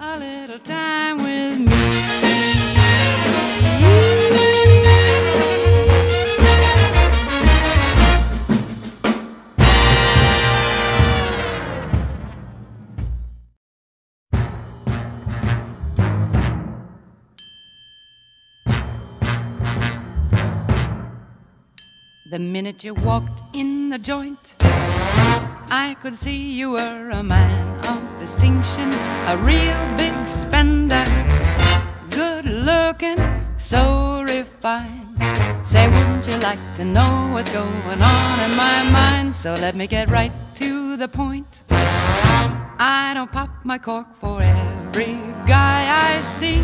a little time with me. The minute you walked in the joint, I could see you were a man of distinction, a real big spender, good looking, so refined. Say, wouldn't you like to know what's going on in my mind? So let me get right to the point. I don't pop my cork for every guy I see.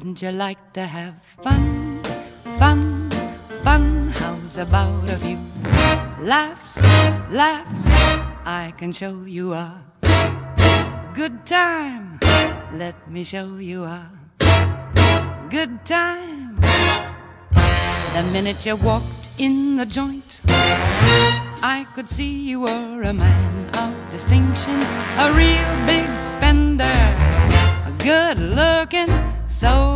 Wouldn't you like to have fun, fun, fun? How's about a few laughs, laughs? I can show you a good time. Let me show you a good time. The minute you walked in the joint, I could see you were a man of distinction, a real big spender, A good looking, so.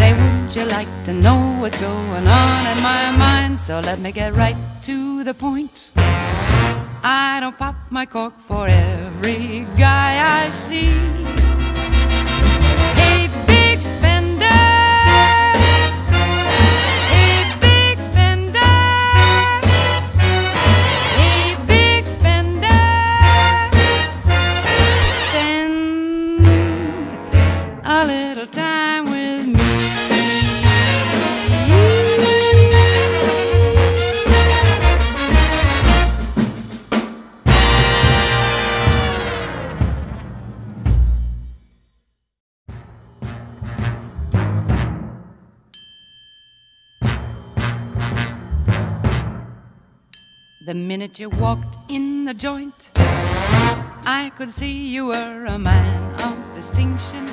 Say, wouldn't you like to know what's going on in my mind? So let me get right to the point. I don't pop my cork for every The minute you walked in the joint, I could see you were a man of distinction,